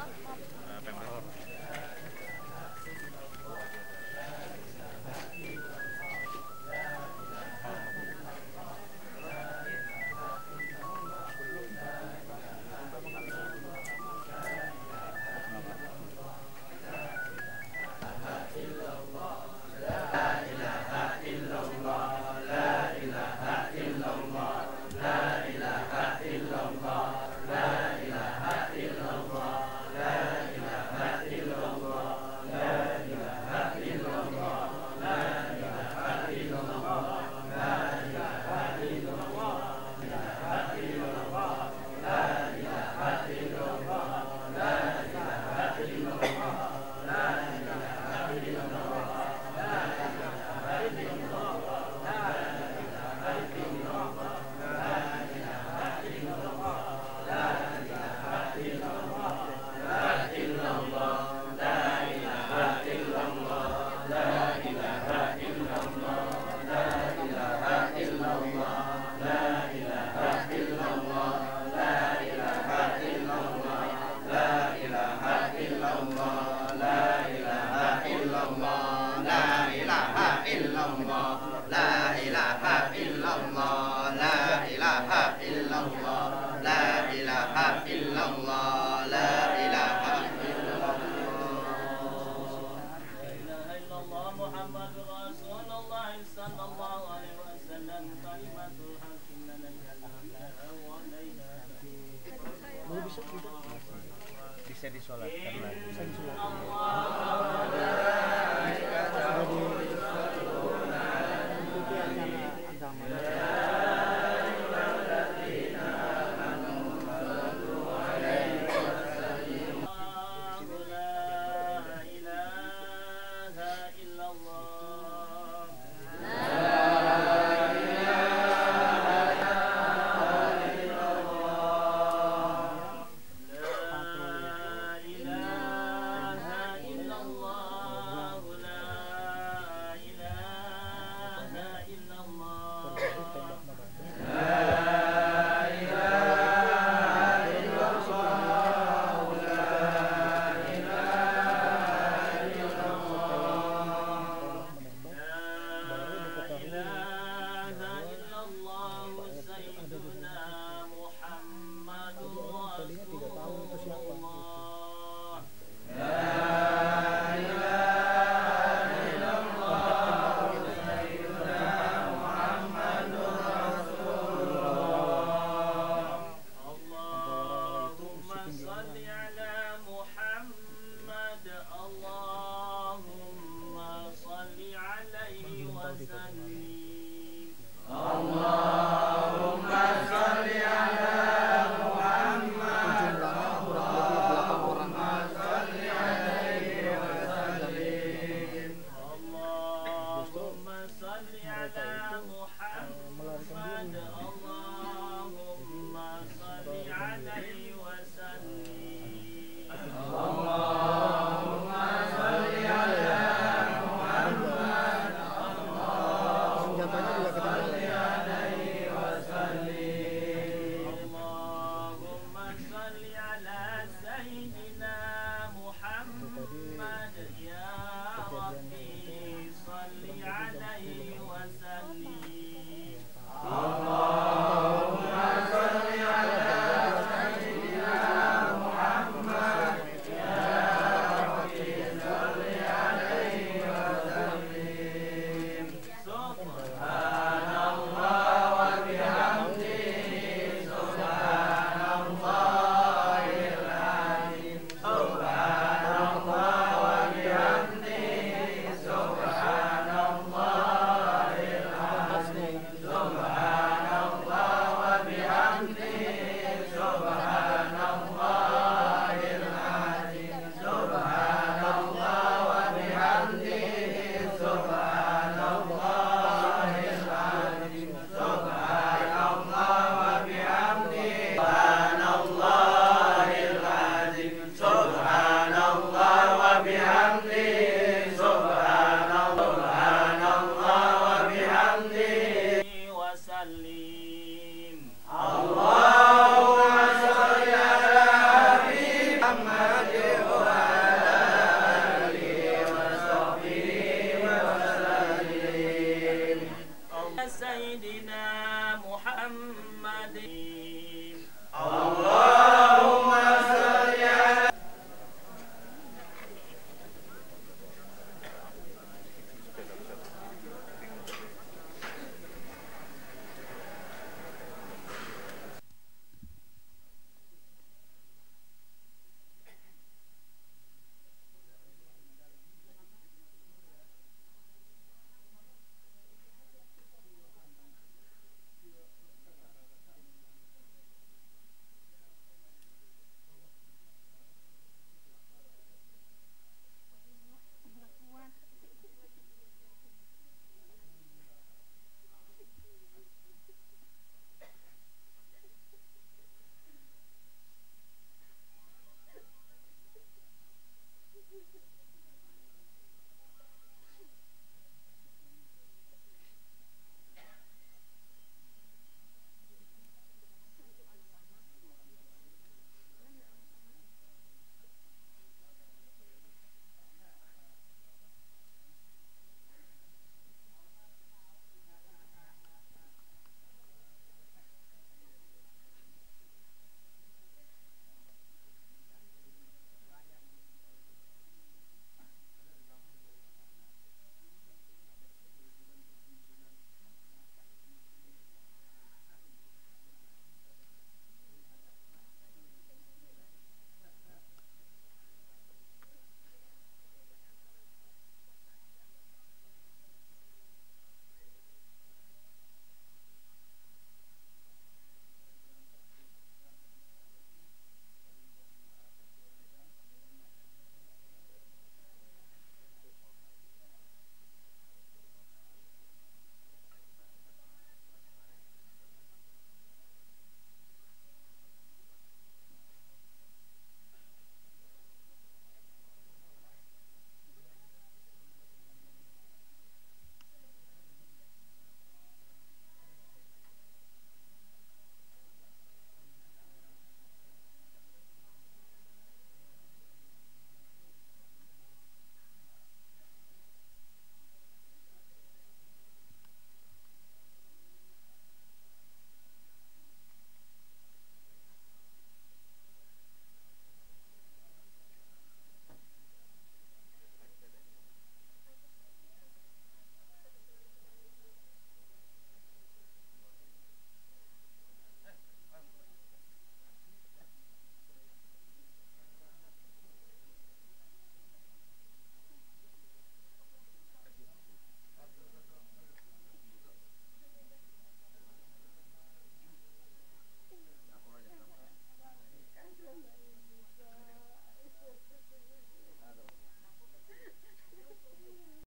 Nah. Disolatkan lagi. اللهم صل عليه وسلم. pantalla y la que.